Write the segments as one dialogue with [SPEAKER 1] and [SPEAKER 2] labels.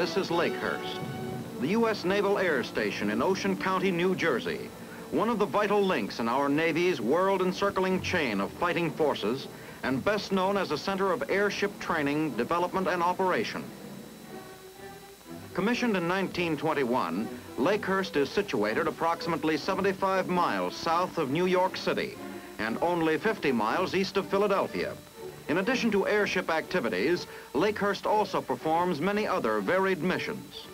[SPEAKER 1] This is Lakehurst, the U.S. Naval Air Station in Ocean County, New Jersey, one of the vital links in our Navy's world-encircling chain of fighting forces and best known as a center of airship training, development, and operation. Commissioned in 1921, Lakehurst is situated approximately 75 miles south of New York City and only 50 miles east of Philadelphia. In addition to airship activities, Lakehurst also performs many other varied missions.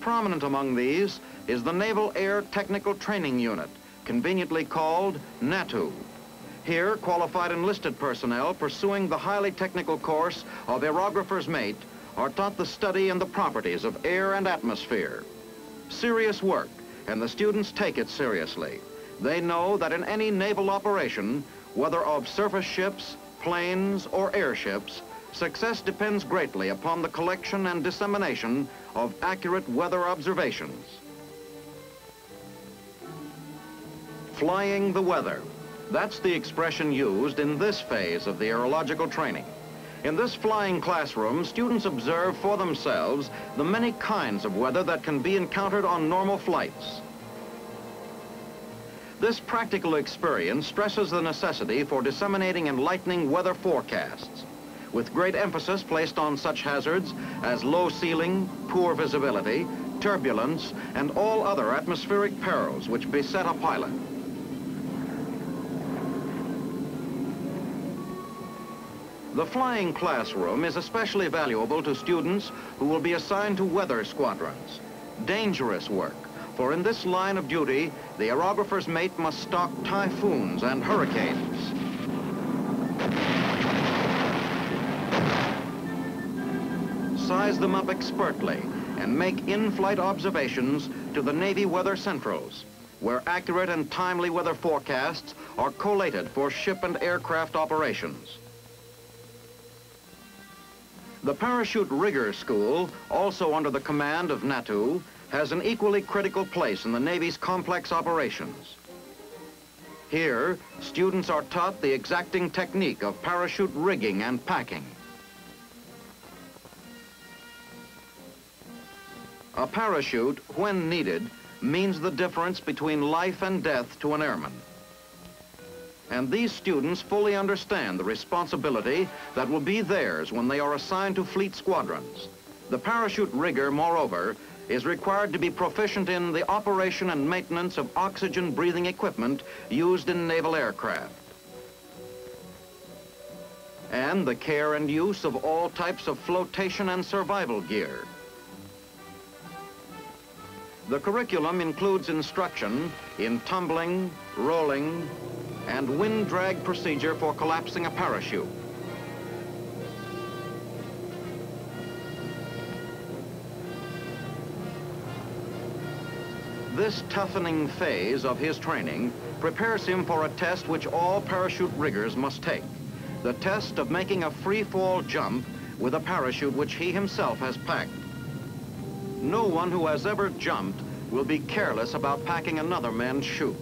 [SPEAKER 1] Prominent among these is the Naval Air Technical Training Unit, conveniently called NATU. Here, qualified enlisted personnel pursuing the highly technical course of aerographer's mate are taught the study and the properties of air and atmosphere. Serious work, and the students take it seriously. They know that in any naval operation, whether of surface ships, planes, or airships, success depends greatly upon the collection and dissemination of accurate weather observations. Flying the weather. That's the expression used in this phase of the aerological training. In this flying classroom, students observe for themselves the many kinds of weather that can be encountered on normal flights. This practical experience stresses the necessity for disseminating enlightening weather forecasts, with great emphasis placed on such hazards as low ceiling, poor visibility, turbulence, and all other atmospheric perils which beset a pilot. The flying classroom is especially valuable to students who will be assigned to weather squadrons. Dangerous work, for in this line of duty, the aerographer's mate must stalk typhoons and hurricanes. Size them up expertly and make in-flight observations to the Navy weather centrals, where accurate and timely weather forecasts are collated for ship and aircraft operations. The Parachute Rigger School, also under the command of NATU, has an equally critical place in the Navy's complex operations. Here, students are taught the exacting technique of parachute rigging and packing. A parachute, when needed, means the difference between life and death to an airman. And these students fully understand the responsibility that will be theirs when they are assigned to fleet squadrons. The parachute rigger, moreover, is required to be proficient in the operation and maintenance of oxygen-breathing equipment used in naval aircraft. And the care and use of all types of flotation and survival gear. The curriculum includes instruction in tumbling, rolling, and wind drag procedure for collapsing a parachute. This toughening phase of his training prepares him for a test which all parachute riggers must take. The test of making a free fall jump with a parachute which he himself has packed. No one who has ever jumped will be careless about packing another man's chute.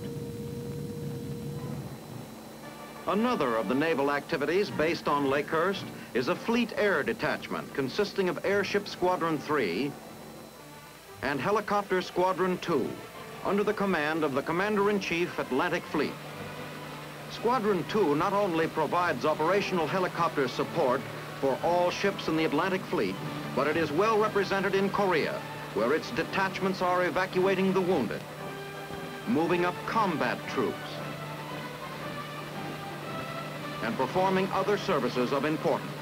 [SPEAKER 1] Another of the naval activities based on Lakehurst is a Fleet Air Detachment consisting of Airship Squadron 3 and Helicopter Squadron 2 under the command of the Commander-in-Chief Atlantic Fleet. Squadron 2 not only provides operational helicopter support for all ships in the Atlantic Fleet, but it is well represented in Korea, where its detachments are evacuating the wounded, moving up combat troops, and performing other services of importance.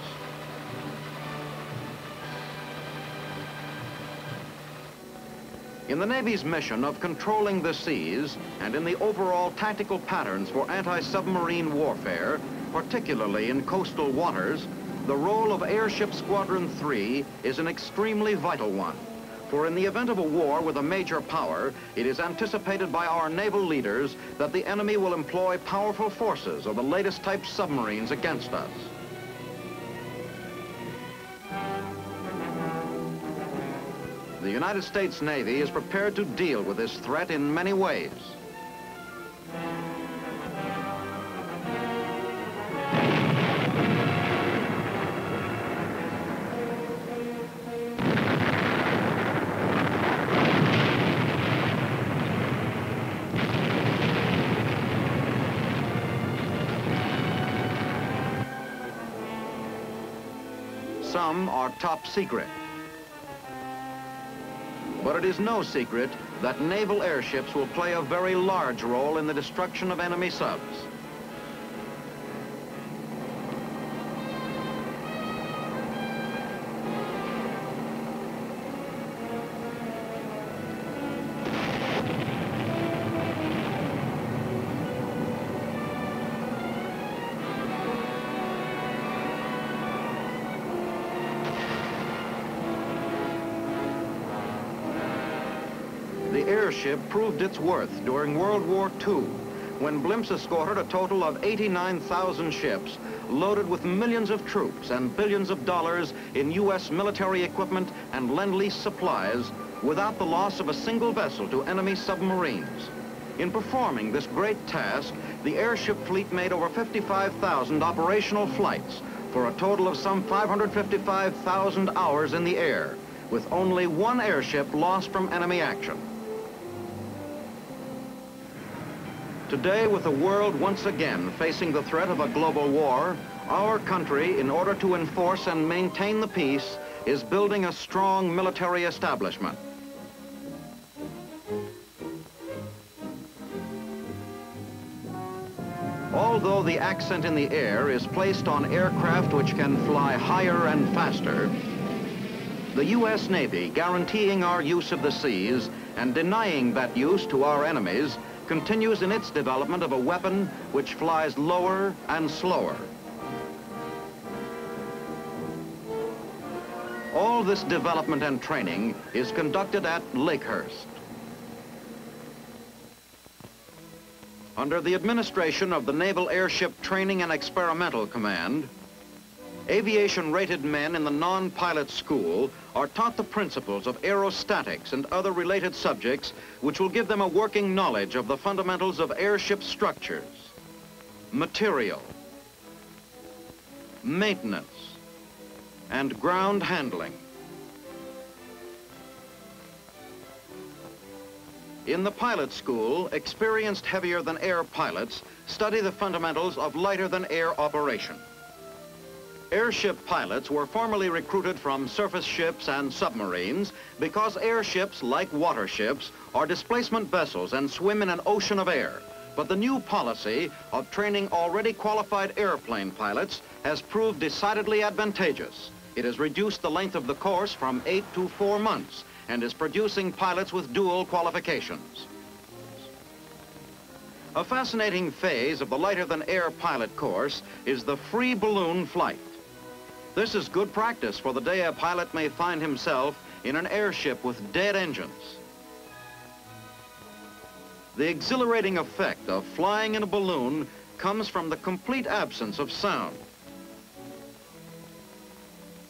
[SPEAKER 1] In the Navy's mission of controlling the seas and in the overall tactical patterns for anti-submarine warfare, particularly in coastal waters, the role of Airship Squadron 3 is an extremely vital one. For in the event of a war with a major power, it is anticipated by our naval leaders that the enemy will employ powerful forces of the latest type submarines against us. The United States Navy is prepared to deal with this threat in many ways. Some are top secret. But it is no secret that naval airships will play a very large role in the destruction of enemy subs. Airship proved its worth during World War II when blimps escorted a total of 89,000 ships loaded with millions of troops and billions of dollars in U.S. military equipment and lend-lease supplies without the loss of a single vessel to enemy submarines. In performing this great task, the airship fleet made over 55,000 operational flights for a total of some 555,000 hours in the air, with only one airship lost from enemy action. Today, with the world once again facing the threat of a global war, our country, in order to enforce and maintain the peace, is building a strong military establishment. Although the accent in the air is placed on aircraft which can fly higher and faster, the U.S. Navy guaranteeing our use of the seas and denying that use to our enemies continues in its development of a weapon which flies lower and slower. All this development and training is conducted at Lakehurst. Under the administration of the Naval Airship Training and Experimental Command, aviation-rated men in the non-pilot school are taught the principles of aerostatics and other related subjects which will give them a working knowledge of the fundamentals of airship structures, material, maintenance, and ground handling. In the pilot school, experienced heavier than air pilots study the fundamentals of lighter than air operation. Airship pilots were formerly recruited from surface ships and submarines because airships, like water ships, are displacement vessels and swim in an ocean of air. But the new policy of training already qualified airplane pilots has proved decidedly advantageous. It has reduced the length of the course from eight to four months and is producing pilots with dual qualifications. A fascinating phase of the lighter-than-air pilot course is the free balloon flight. This is good practice for the day a pilot may find himself in an airship with dead engines. The exhilarating effect of flying in a balloon comes from the complete absence of sound.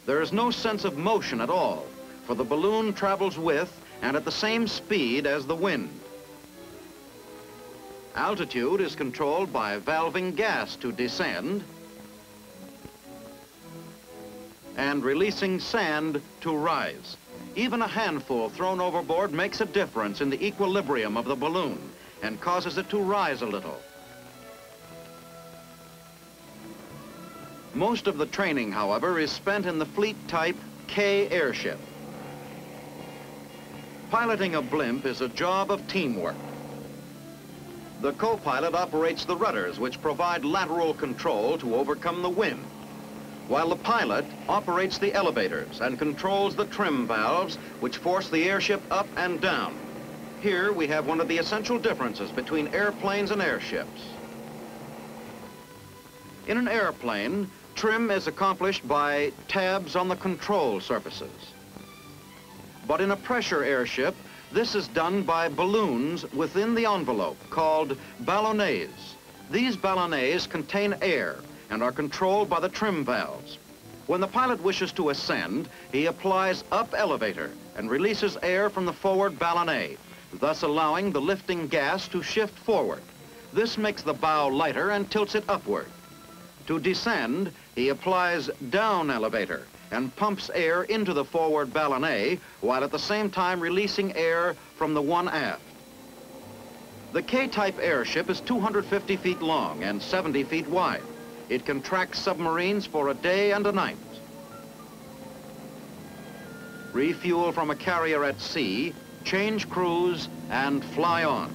[SPEAKER 1] There is no sense of motion at all, for the balloon travels with and at the same speed as the wind. Altitude is controlled by valving gas to descend and releasing sand to rise. Even a handful thrown overboard makes a difference in the equilibrium of the balloon and causes it to rise a little. Most of the training, however, is spent in the fleet type K airship. Piloting a blimp is a job of teamwork. The co-pilot operates the rudders, which provide lateral control to overcome the wind while the pilot operates the elevators and controls the trim valves which force the airship up and down. Here we have one of the essential differences between airplanes and airships. In an airplane, trim is accomplished by tabs on the control surfaces. But in a pressure airship, this is done by balloons within the envelope called ballonets. These ballonets contain air and are controlled by the trim valves. When the pilot wishes to ascend, he applies up elevator and releases air from the forward ballonet, thus allowing the lifting gas to shift forward. This makes the bow lighter and tilts it upward. To descend, he applies down elevator and pumps air into the forward ballonet while at the same time releasing air from the one aft. The K-type airship is 250 feet long and 70 feet wide. It can track submarines for a day and a night. refuel from a carrier at sea, change crews, and fly on.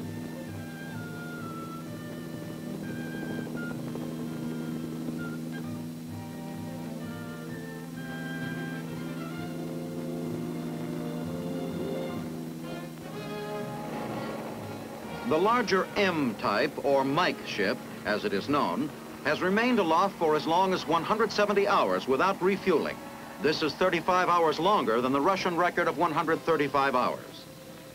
[SPEAKER 1] The larger M type, or Mike ship, as it is known, has remained aloft for as long as 170 hours without refueling. This is 35 hours longer than the Russian record of 135 hours.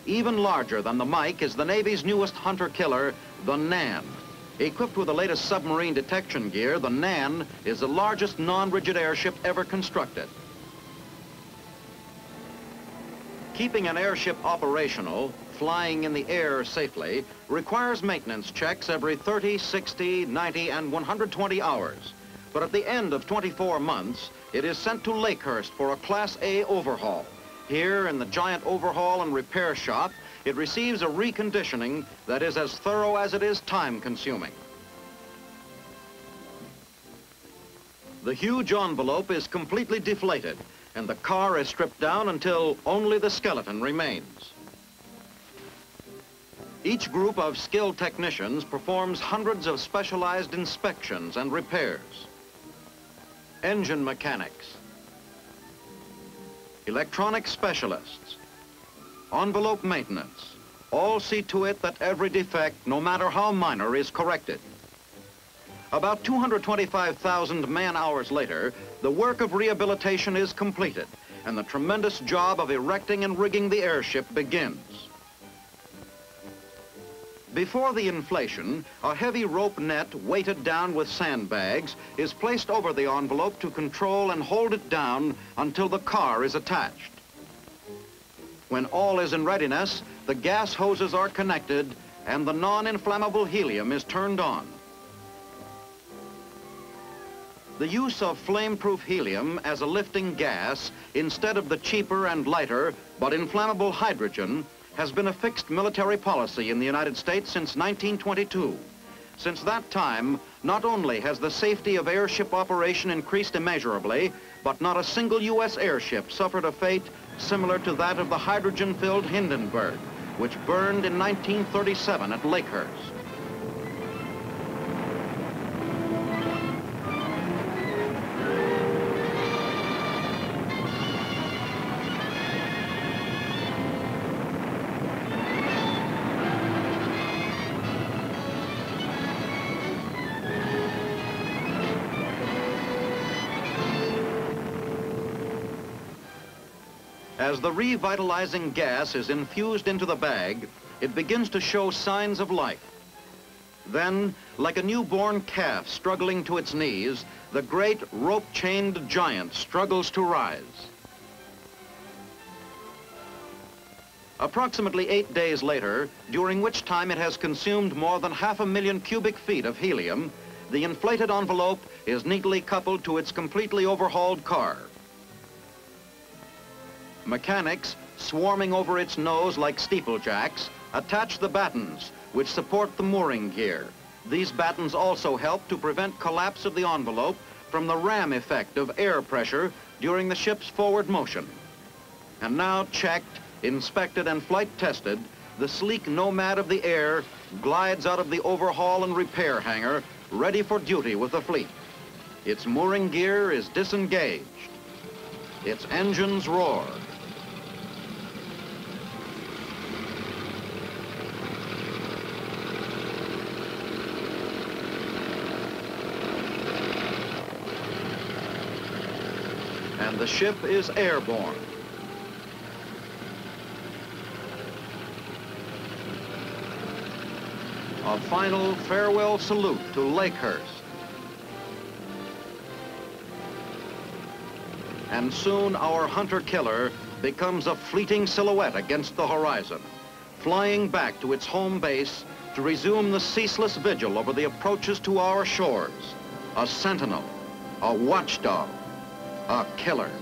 [SPEAKER 1] Even larger than the Mike is the Navy's newest hunter-killer, the Nan. Equipped with the latest submarine detection gear, the Nan is the largest non-rigid airship ever constructed. Keeping an airship operational flying in the air safely requires maintenance checks every 30, 60, 90, and 120 hours. But at the end of 24 months, it is sent to Lakehurst for a Class A overhaul. Here in the giant overhaul and repair shop, it receives a reconditioning that is as thorough as it is time-consuming. The huge envelope is completely deflated, and the car is stripped down until only the skeleton remains. Each group of skilled technicians performs hundreds of specialized inspections and repairs. Engine mechanics, electronic specialists, envelope maintenance, all see to it that every defect, no matter how minor, is corrected. About 225,000 man-hours later, the work of rehabilitation is completed, and the tremendous job of erecting and rigging the airship begins. Before the inflation, a heavy rope net weighted down with sandbags is placed over the envelope to control and hold it down until the car is attached. When all is in readiness, the gas hoses are connected and the non-inflammable helium is turned on. The use of flame-proof helium as a lifting gas instead of the cheaper and lighter but inflammable hydrogen has been a fixed military policy in the United States since 1922. Since that time, not only has the safety of airship operation increased immeasurably, but not a single U.S. airship suffered a fate similar to that of the hydrogen-filled Hindenburg, which burned in 1937 at Lakehurst. As the revitalizing gas is infused into the bag, it begins to show signs of life. Then, like a newborn calf struggling to its knees, the great rope-chained giant struggles to rise. Approximately eight days later, during which time it has consumed more than half a million cubic feet of helium, the inflated envelope is neatly coupled to its completely overhauled car. Mechanics, swarming over its nose like steeplejacks, attach the battens, which support the mooring gear. These battens also help to prevent collapse of the envelope from the ram effect of air pressure during the ship's forward motion. And now checked, inspected, and flight tested, the sleek nomad of the air glides out of the overhaul and repair hangar, ready for duty with the fleet. Its mooring gear is disengaged. Its engines roar. And the ship is airborne. A final farewell salute to Lakehurst. And soon our hunter-killer becomes a fleeting silhouette against the horizon, flying back to its home base to resume the ceaseless vigil over the approaches to our shores, a sentinel, a watchdog, a killer.